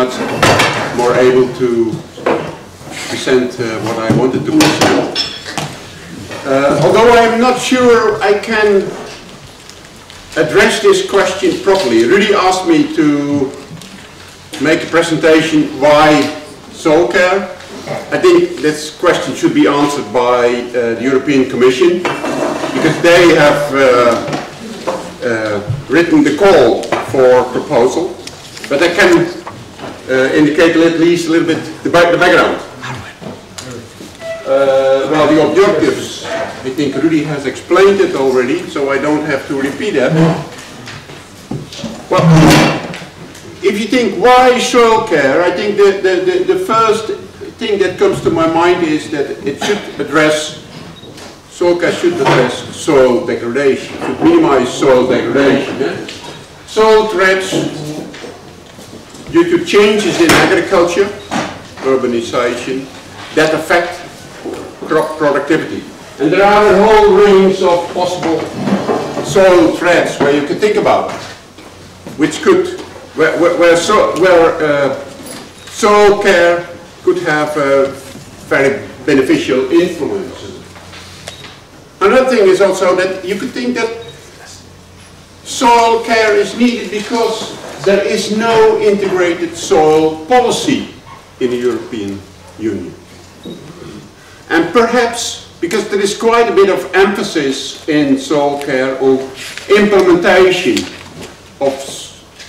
much more able to present uh, what I wanted to present. Uh, although I'm not sure I can address this question properly. Rudy asked me to make a presentation why soil care. I think this question should be answered by uh, the European Commission because they have uh, uh, written the call for proposal. But I can uh, indicate at least a little bit the, back, the background. Uh, well, the objectives, I think Rudy has explained it already, so I don't have to repeat that. Well, if you think why soil care, I think the, the, the, the first thing that comes to my mind is that it should address, soil care should address soil degradation, should minimize soil degradation. Yeah? Soil threats due to changes in agriculture, urbanization, that affect crop productivity. And there are a whole range of possible soil threats where you can think about, which could, where, where, where, so, where uh, soil care could have a very beneficial influence. Another thing is also that you could think that soil care is needed because there is no integrated soil policy in the European Union. And perhaps because there is quite a bit of emphasis in soil care on implementation of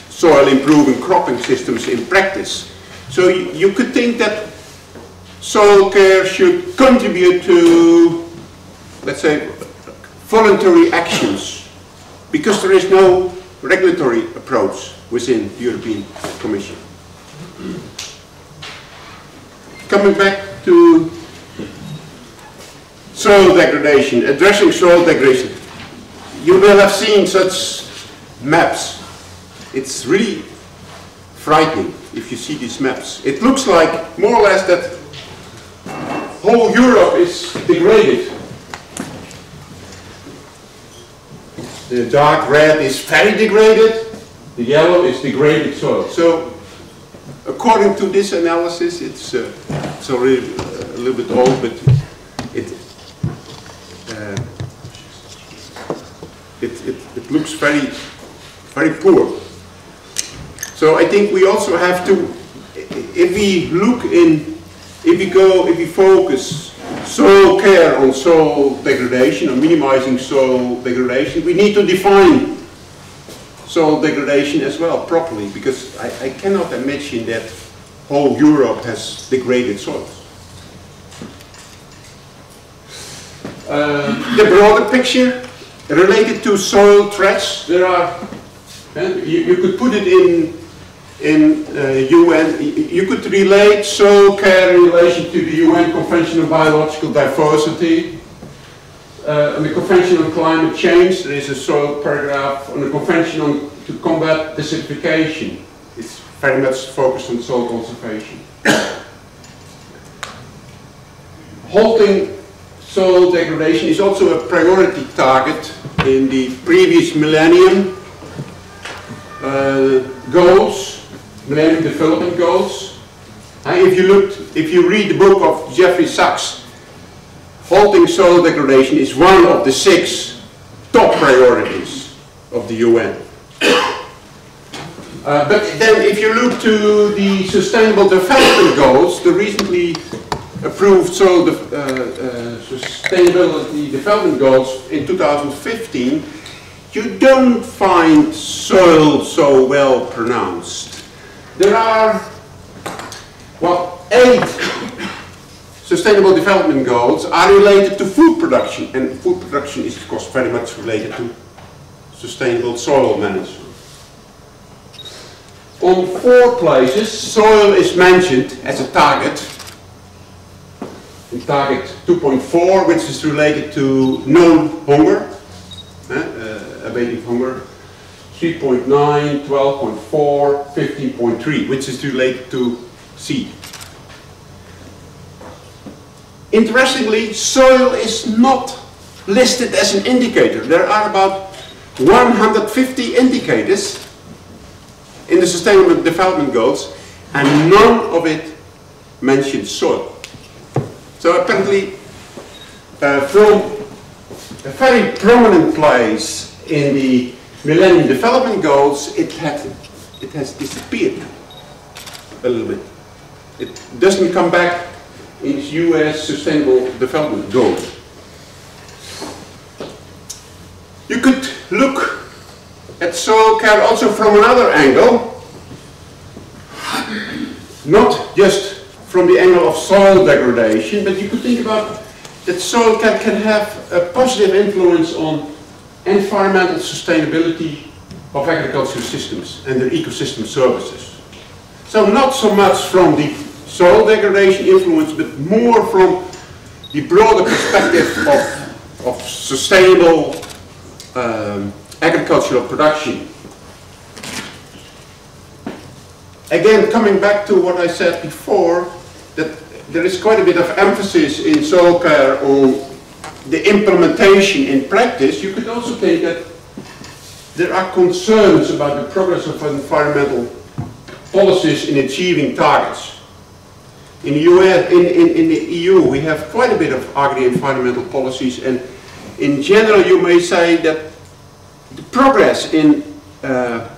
soil improving cropping systems in practice. So you, you could think that soil care should contribute to, let's say, voluntary actions because there is no regulatory approach within the European Commission. Coming back to soil degradation, addressing soil degradation. You will have seen such maps. It's really frightening if you see these maps. It looks like more or less that whole Europe is degraded. The dark red is very degraded, the yellow is degraded soil. So according to this analysis, it's, uh, it's already a little bit old, but it, uh, it, it, it looks very, very poor. So I think we also have to, if we look in, if we go, if we focus soil care on soil degradation or minimizing soil degradation, we need to define soil degradation as well properly because I, I cannot imagine that whole Europe has degraded soils. Uh, the broader picture related to soil threats, there are, and you, you could put it in in uh, UN, you could relate soil care in relation to the UN Convention on Biological Diversity, uh, on the Convention on Climate Change, there is a soil paragraph on the Convention on, to combat desertification. It's very much focused on soil conservation. Halting soil degradation is also a priority target in the previous millennium uh, goals, Millennium Development Goals. And if you look, if you read the book of Jeffrey Sachs, halting soil degradation is one of the six top priorities of the UN. Uh, but then if you look to the Sustainable Development Goals, the recently approved soil de uh, uh, Sustainability Development Goals in 2015, you don't find soil so well pronounced. There are, well, eight Sustainable Development Goals are related to food production, and food production is of course very much related to sustainable soil management. On four places, soil is mentioned as a target. In target 2.4, which is related to no hunger, eh, uh, abating hunger. 3.9, 12.4, 15.3, which is related to seed. Interestingly, soil is not listed as an indicator. There are about 150 indicators in the Sustainable Development Goals, and none of it mentions soil. So apparently, uh, from a very prominent place in the Millennium Development Goals, it, had, it has disappeared a little bit. It doesn't come back in US Sustainable Development Goals. You could look at soil care also from another angle, not just from the angle of soil degradation, but you could think about that soil care can have a positive influence on environmental sustainability of agricultural systems and their ecosystem services. So not so much from the soil degradation influence, but more from the broader perspective of, of sustainable um, agricultural production. Again, coming back to what I said before, that there is quite a bit of emphasis in soil care on the implementation in practice, you could also think that there are concerns about the progress of environmental policies in achieving targets. In the, US, in, in, in the EU, we have quite a bit of agri-environmental policies, and in general, you may say that the progress in, uh,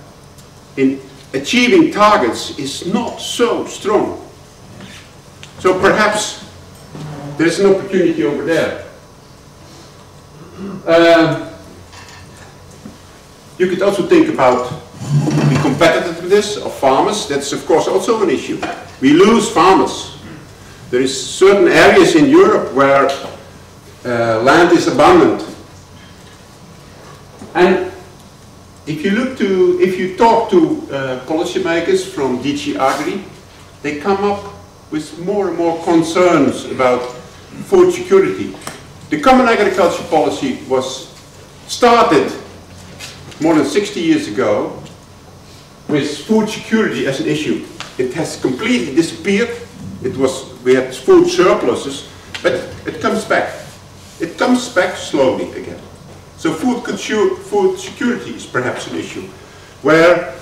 in achieving targets is not so strong. So perhaps there's an opportunity over there. Um, you could also think about the competitiveness of farmers. That's of course also an issue. We lose farmers. There is certain areas in Europe where uh, land is abundant. And if you look to, if you talk to uh, policymakers from DG Agri, they come up with more and more concerns about food security. The Common Agriculture Policy was started more than 60 years ago with food security as an issue. It has completely disappeared. It was, we had food surpluses, but it comes back. It comes back slowly again. So food, food security is perhaps an issue where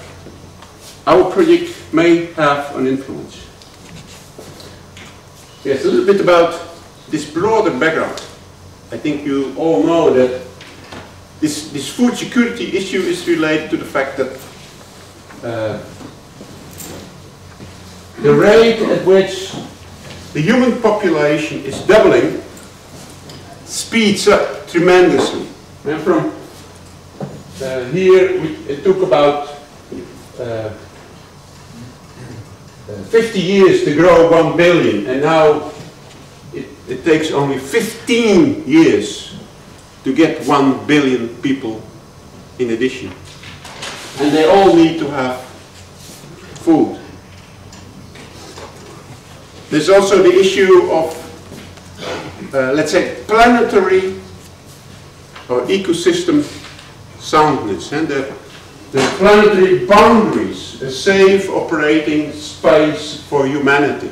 our project may have an influence. Yes, a little bit about this broader background. I think you all know that this, this food security issue is related to the fact that uh, the rate at which the human population is doubling speeds up tremendously. And from uh, here, we, it took about uh, 50 years to grow 1 billion, and now it, it takes only 15 years to get 1 billion people in addition. And they all need to have food. There's also the issue of, uh, let's say, planetary or ecosystem soundness and the, the planetary boundaries, a safe operating space for humanity.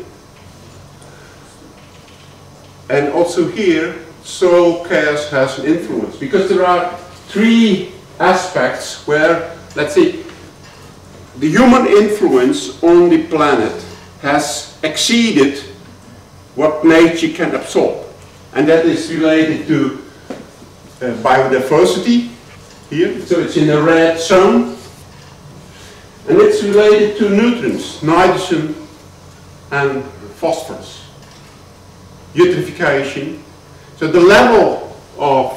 And also here, soil cares has an influence because there are three aspects where, let's see, the human influence on the planet has exceeded what nature can absorb. And that is related to uh, biodiversity here, so it's in the red zone. And it's related to nutrients, nitrogen and phosphorus. Eutrophication. So the level of,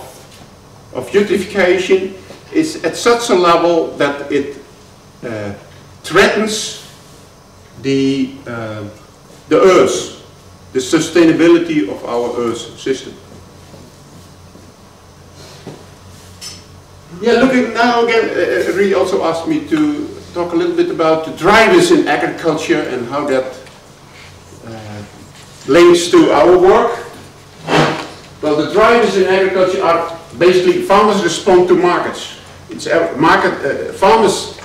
of eutrophication is at such a level that it uh, threatens the, uh, the Earth, the sustainability of our Earth system. Yeah, looking now again, uh, uh, also asked me to talk a little bit about the drivers in agriculture and how that uh, links to our work. Well, the drivers in agriculture are basically farmers respond to markets. It's market uh, farmers.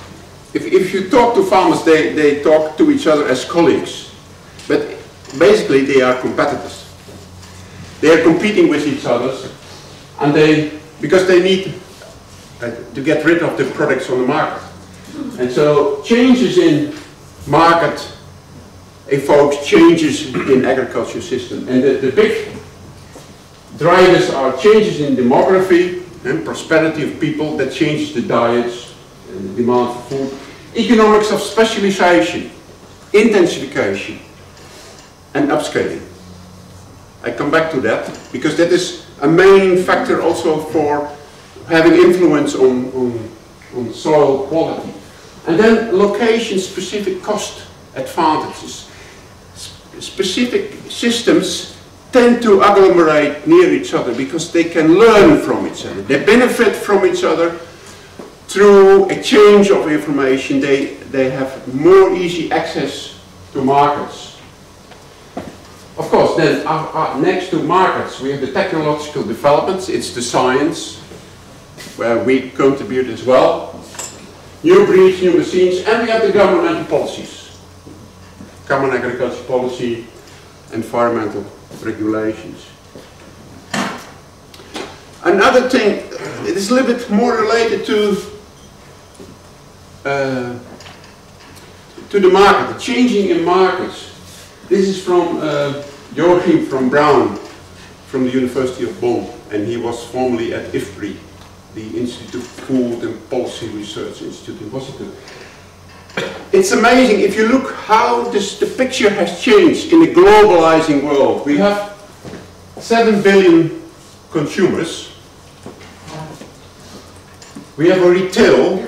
If, if you talk to farmers, they, they talk to each other as colleagues, but basically they are competitors. They are competing with each other, and they because they need uh, to get rid of the products on the market. And so changes in market evokes changes in agriculture system. And the, the big drivers are changes in demography and prosperity of people that changes the diets and the demand for food. Economics of specialization, intensification and upscaling. I come back to that because that is a main factor also for having influence on, on, on soil quality. And then location-specific cost advantages. Sp specific systems tend to agglomerate near each other because they can learn from each other. They benefit from each other through exchange of information. They, they have more easy access to markets. Of course, then uh, uh, next to markets, we have the technological developments. It's the science, where we contribute as well. New breeds, new machines, and we have the governmental policies. Common agriculture policy, environmental regulations. Another thing, it is a little bit more related to uh, to the market, the changing in markets. This is from uh, Joachim von Braun from the University of Bonn and he was formerly at IFPRI, the Institute of Food and Policy Research Institute in Washington. It's amazing if you look how this, the picture has changed in the globalizing world. We have 7 billion consumers. We have a retail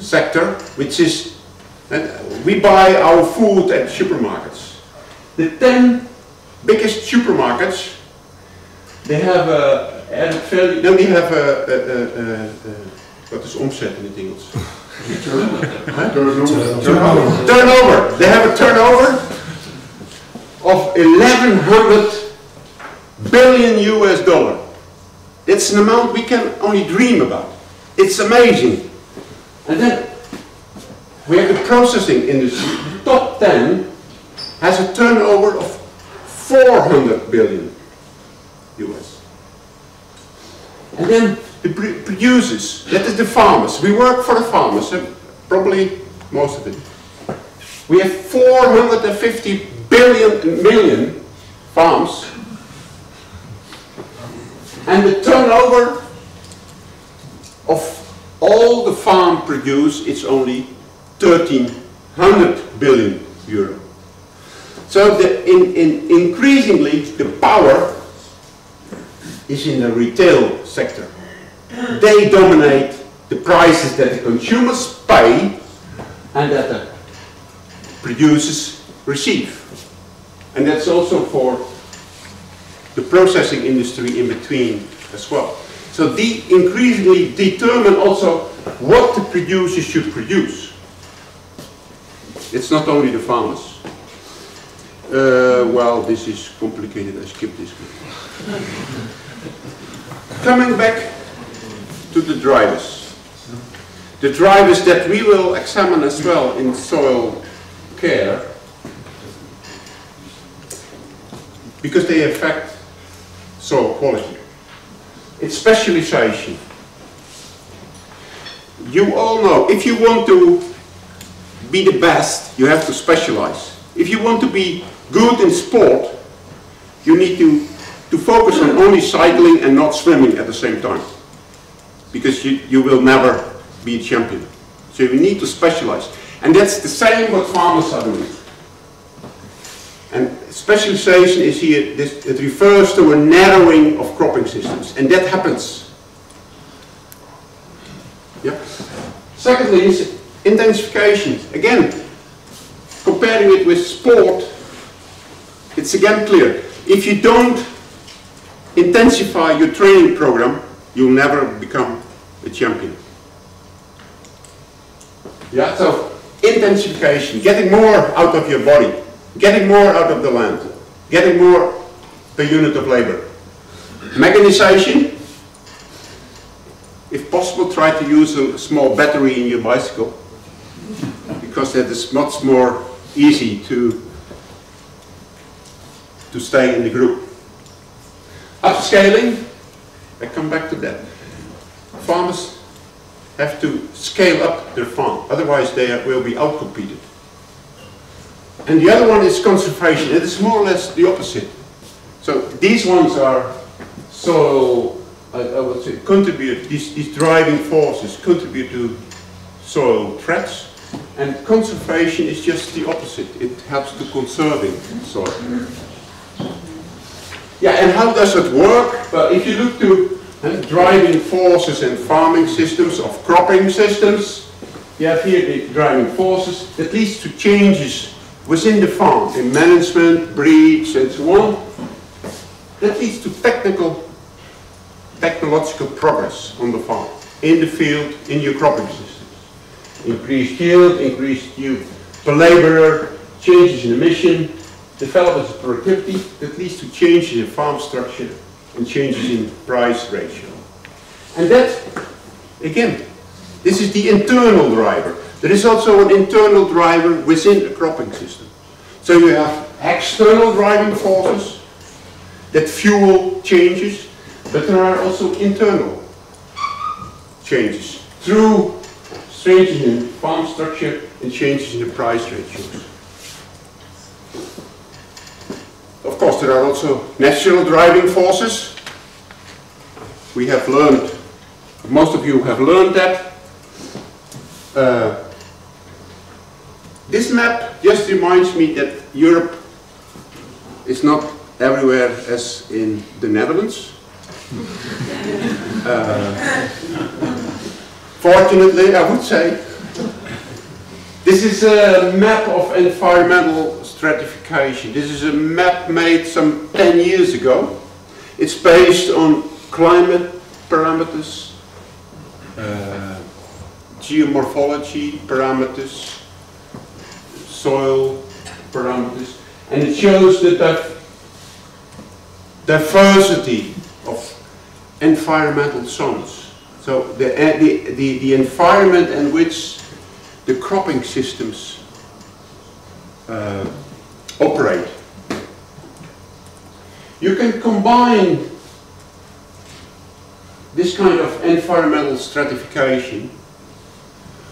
sector, which is, we buy our food at supermarkets. The 10 biggest supermarkets, they have a added value, then we have a, a, a, a, wat is omzet in het Engels? turnover. turnover. Turnover. They have a turnover of 1100 billion US dollar. It's an amount we can only dream about. It's amazing. And then we have the processing industry. The top 10 has a turnover of 400 billion US. And then the producers, that is the farmers. We work for the farmers, eh, probably most of it. We have 450 billion million farms and the turnover of all the farm produce is only 1300 billion euro. So the, in, in increasingly the power is in the retail sector. They dominate the prices that the consumers pay and that the producers receive. And that's also for the processing industry in between as well. So they increasingly determine also what the producers should produce. It's not only the farmers. Uh, well, this is complicated, I skip this. Coming back to the drivers. The drivers that we will examine as well in soil care because they affect soil quality. It's specialization. You all know, if you want to be the best, you have to specialize. If you want to be good in sport, you need to, to focus on only cycling and not swimming at the same time. Because you, you will never be a champion. So you need to specialize. And that's the same what farmers are doing. And specialization is here, this, it refers to a narrowing of cropping systems. And that happens. Yeah. Secondly is intensification. Again, comparing it with sport, it's again clear. If you don't intensify your training program, you'll never become a champion. Yeah, so intensification, getting more out of your body, getting more out of the land, getting more per unit of labor. Mechanization, if possible try to use a small battery in your bicycle because that is much more easy to to stay in the group. Upscaling, I come back to that. Farmers have to scale up their farm, otherwise they will be outcompeted. And the other one is conservation. It is more or less the opposite. So these ones are soil, I, I would say, contribute, these, these driving forces contribute to soil threats. And conservation is just the opposite. It helps to conserving soil. Yeah, and how does it work? Well, if you look to uh, driving forces and farming systems, of cropping systems, you have here the driving forces that leads to changes within the farm, in management, breeds, and so on. That leads to technical, technological progress on the farm, in the field, in your cropping systems. Increased yield, increased yield per laborer, changes in emission, developments of productivity that leads to changes in farm structure and changes in price ratio. And that, again, this is the internal driver. There is also an internal driver within the cropping system. So you have external driving forces that fuel changes, but there are also internal changes through changes in farm structure and changes in the price ratios. Of course, there are also natural driving forces. We have learned, most of you have learned that. Uh, this map just reminds me that Europe is not everywhere as in the Netherlands. Uh, fortunately, I would say. This is a map of environmental stratification. This is a map made some 10 years ago. It's based on climate parameters, uh, geomorphology parameters, soil parameters, and it shows the diversity of environmental zones. So the, the, the, the environment in which the cropping systems uh, operate. You can combine this kind of environmental stratification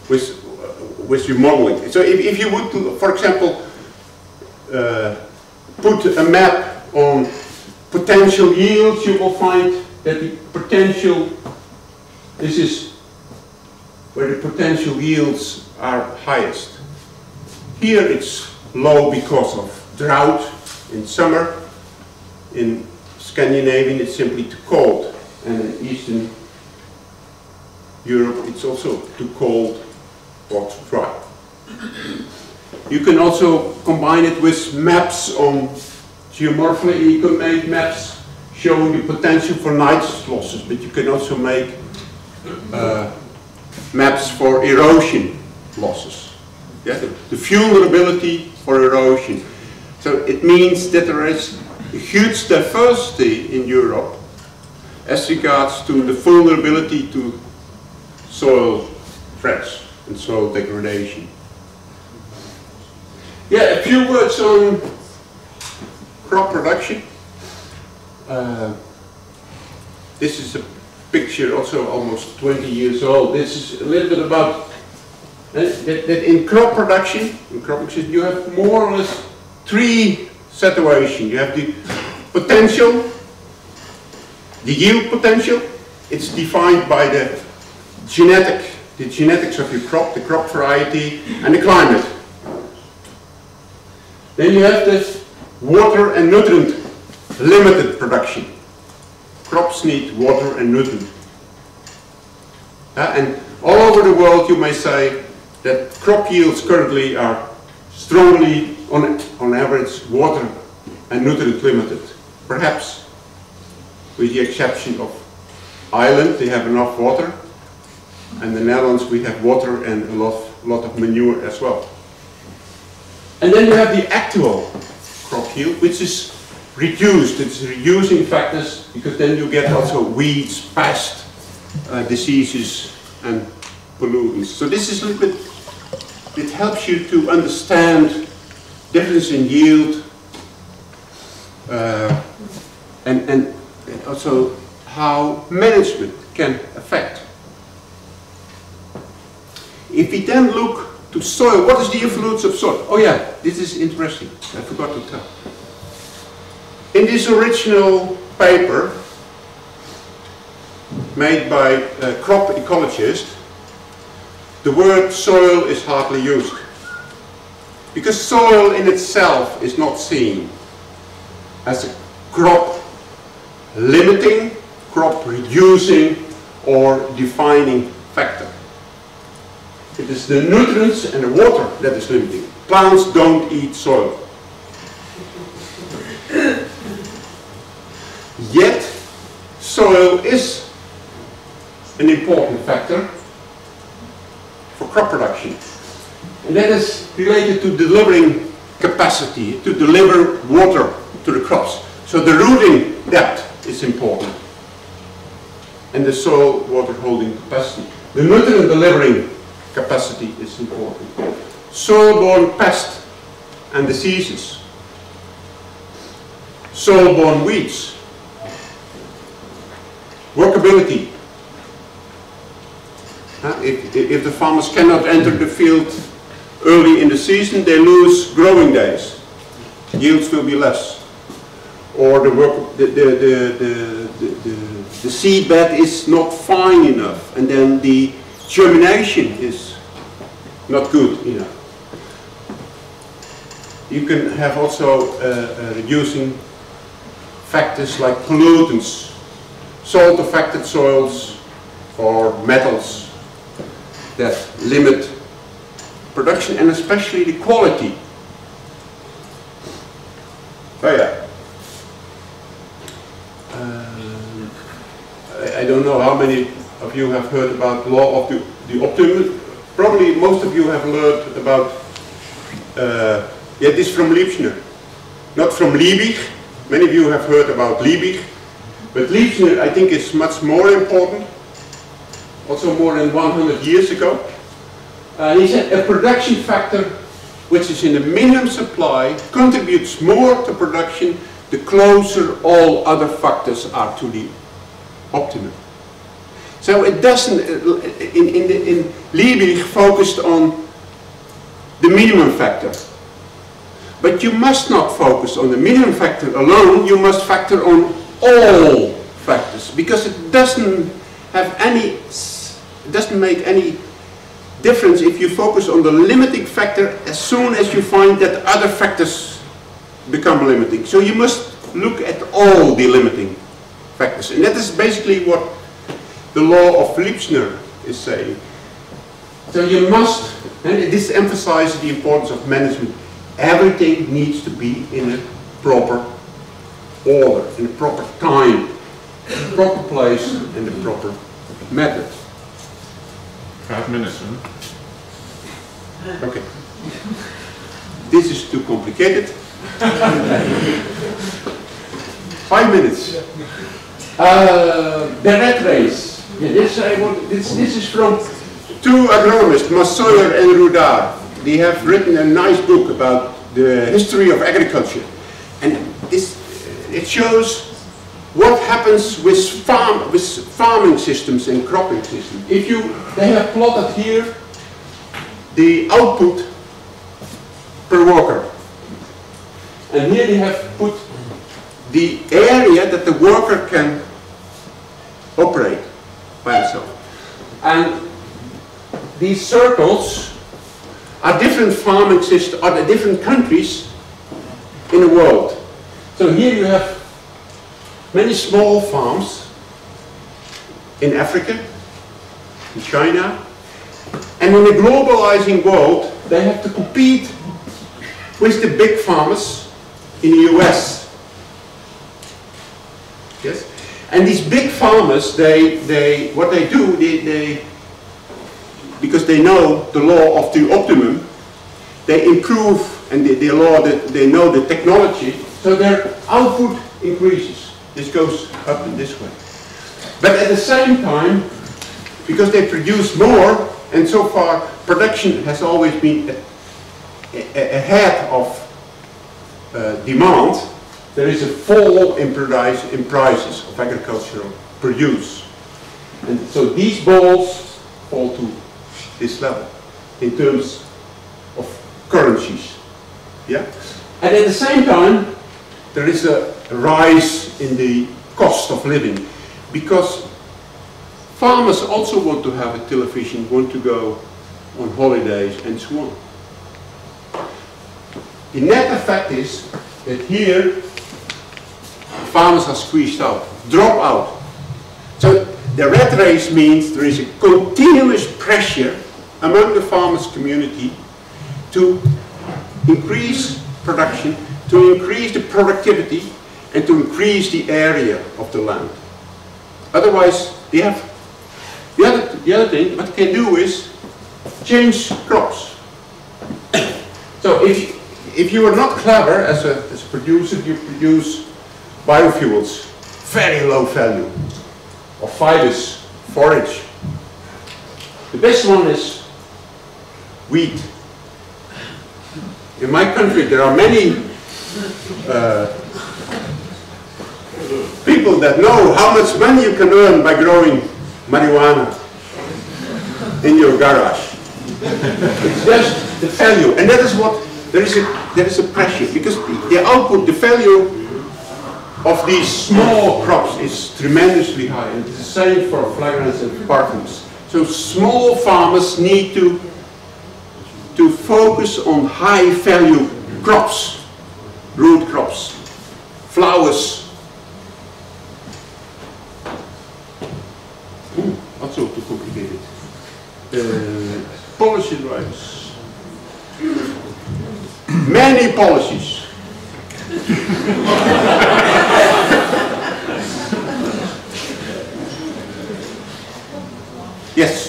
with, with your modeling. So if, if you would, for example, uh, put a map on potential yields, you will find that the potential, this is where the potential yields are highest. Here it's low because of drought in summer. In Scandinavian it's simply too cold. And in Eastern Europe it's also too cold too dry. You can also combine it with maps on geomorphology. You can make maps showing the potential for nitrogen losses, but you can also make uh, maps for erosion losses. Yeah, the, the vulnerability for erosion. So it means that there is a huge diversity in Europe as regards to the vulnerability to soil threats and soil degradation. Yeah, a few words on crop production. Uh, this is a picture also almost 20 years old. This is a little bit about uh, that, that in crop production, in crop production, you have more or less three situations. You have the potential, the yield potential. It's defined by the genetic, the genetics of your crop, the crop variety, and the climate. Then you have this water and nutrient limited production. Crops need water and nutrient. Uh, and all over the world you may say that crop yields currently are strongly, on, on average, water and nutrient limited. Perhaps with the exception of Ireland, they have enough water, and the Netherlands, we have water and a lot, lot of manure as well. And then you have the actual crop yield, which is reduced. It's reducing factors because then you get also weeds, pests, uh, diseases, and pollutants. So this is a little bit it helps you to understand difference in yield uh, and, and also how management can affect. If we then look to soil. What is the influence of soil? Oh yeah, this is interesting. I forgot to tell. In this original paper made by a crop ecologist, the word soil is hardly used. Because soil in itself is not seen as a crop limiting, crop reducing or defining factor. It is the nutrients and the water that is limiting. Plants don't eat soil. Yet, soil is an important factor for crop production. And that is related to delivering capacity, to deliver water to the crops. So the rooting depth is important. And the soil water holding capacity. The nutrient delivering capacity is important. Soil-borne pests and diseases. Soil-borne weeds. Workability. If, if the farmers cannot enter the field early in the season, they lose growing days. Yields will be less. Or the, work, the, the, the, the, the, the seed bed is not fine enough, and then the germination is not good enough. You can have also uh, uh, reducing factors like pollutants, salt-affected soils, or metals that limit production and especially the quality. Oh yeah. Uh, I, don't know how many of you have heard about law of the, the optimum. Probably most of you have learned about, uh, yeah, this from Liebscher, not from Liebig. Many of you have heard about Liebig, but Liebscher I think is much more important, also more than 100 years ago. Uh, he said a production factor which is in the minimum supply contributes more to production the closer all other factors are to the optimum. So it doesn't, in, in, the, in Liebig focused on the minimum factor. But you must not focus on the minimum factor alone, you must factor on all factors because it doesn't have any, it doesn't make any difference if you focus on the limiting factor as soon as you find that other factors become limiting. So you must look at all the limiting factors. And that is basically what the law of Liebscher is saying. So you must, and this emphasizes the importance of management. Everything needs to be in a proper order, in a proper time, in a proper place, and a proper method. Five minutes, huh? Okay. This is too complicated. Five minutes. Uh, the red race. Yeah, this, I want, this, this is from two agronomists, Mazoyer and Roudart. They have written a nice book about the history of agriculture. And this, it shows what happens with, farm, with farming systems and cropping systems. If you, they have plotted here the output per worker. And here they have put the area that the worker can operate by himself. And these circles are different farming systems, are the different countries in the world. So here you have many small farms in Africa, in China, and in a globalizing world, they have to compete with the big farmers in the US. Yes? And these big farmers, they, they, what they do, they, they, because they know the law of the optimum, they improve and they, they, law that they know the technology, so their output increases. This goes up in this way. But at the same time, because they produce more, and so far production has always been ahead of uh, demand, there is a fall in, price, in prices of agricultural produce. And so these balls fall to this level in terms of currencies. Yeah? And at the same time, there is a rise in the cost of living because farmers also want to have a television, want to go on holidays and so on. The net effect is that here farmers are squeezed out, drop out. So the red race means there is a continuous pressure among the farmers community to increase production, to increase the productivity and to increase the area of the land. Otherwise, they have the other, the other thing what they can do is change crops. so if, if you are not clever as a, as a producer, you produce biofuels, very low value, or fibers, forage. The best one is wheat. In my country there are many uh, people that know how much money you can earn by growing marijuana in your garage. it's just the value, and that is what there is a there is a pressure because the, the output, the value of these small crops is tremendously high, and it's the same for fragrance and perfumes. So small farmers need to to focus on high value crops, root crops, flowers, also too complicated. Uh, policy drives. Many policies. yes.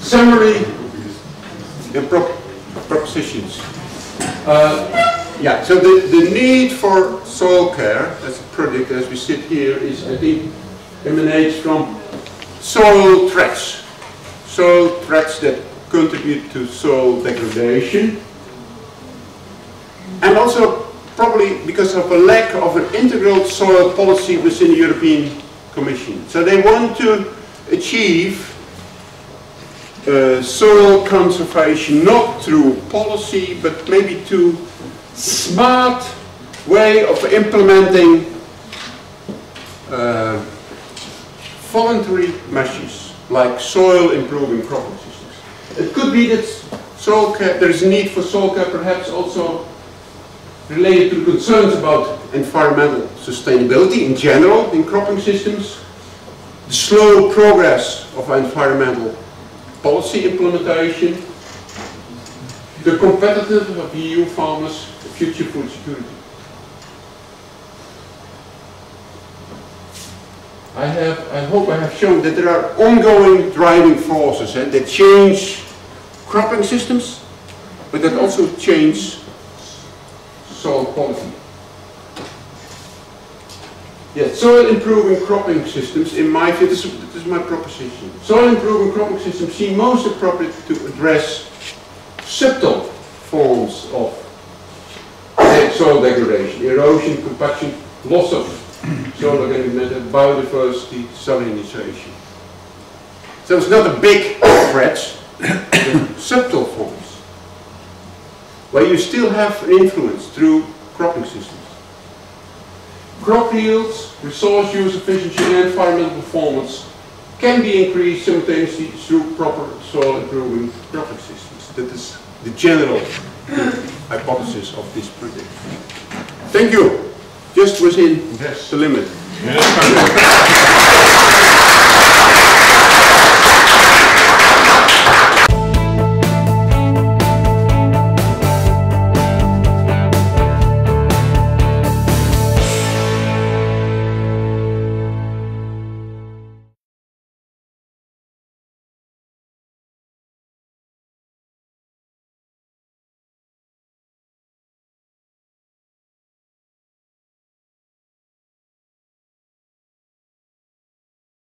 Summary and prop propositions. Uh, yeah, so the, the need for soil care as a project as we sit here is, I think, emanates from soil threats. Soil threats that contribute to soil degradation. And also probably because of a lack of an integral soil policy within the European Commission. So they want to achieve uh, soil conservation not through policy but maybe through smart way of implementing uh, voluntary measures like soil improving cropping systems. It could be that soil care, there is a need for soil care perhaps also related to concerns about environmental sustainability in general in cropping systems, the slow progress of environmental policy implementation, the competitiveness of EU farmers, future food security. I have, I hope I have shown that there are ongoing driving forces eh, that change cropping systems, but that also change soil quality. Yeah, soil improving cropping systems, in my view, this, this is my proposition. Soil improving cropping systems seem most appropriate to address subtle forms of soil degradation, erosion, compaction, loss of soil organic matter, biodiversity, salinization. So it's not a big threat, subtle forms, where you still have an influence through cropping systems. Crop yields, resource use efficiency and environmental performance can be increased simultaneously through proper soil improving cropping systems. That is the general hypothesis of this project. Thank you just within yes. the limit. Yes.